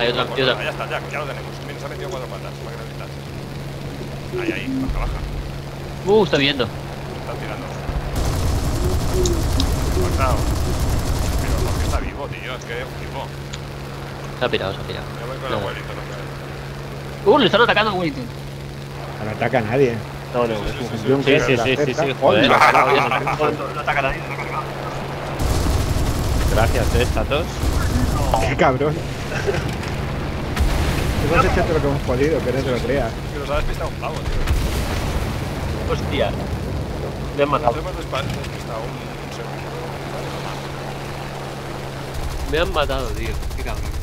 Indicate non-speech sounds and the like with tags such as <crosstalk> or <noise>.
Hay otra, hay otra. Ya está, ya, ya lo tenemos. Mira, se ha metido cuatro patas, para que lo quitas. Ahí, ahí, baja, baja. Uh, está viendo. Está tirando. Matado. Pero ¿por qué está vivo, tío? Es que. Se ha pirado, se ha pirado. Yo voy con el No. abuelito, no sé. Uh, le están atacando a Wellington. No ataca a nadie. No, no, Es un Sí, que sí, sí, sí, sí, joder. <laughs> No ataca a nadie, no ataca a nadie. Gracias, eh, chatos. ¡Qué cabrón! <laughs> Hemos hecho todo lo que hemos podido, que no te lo creas. Que nos ha despistado un pavo, tío. Hostia. Me han matado. hemos despistado un, un segundo. Me han matado, tío. Qué cabrón.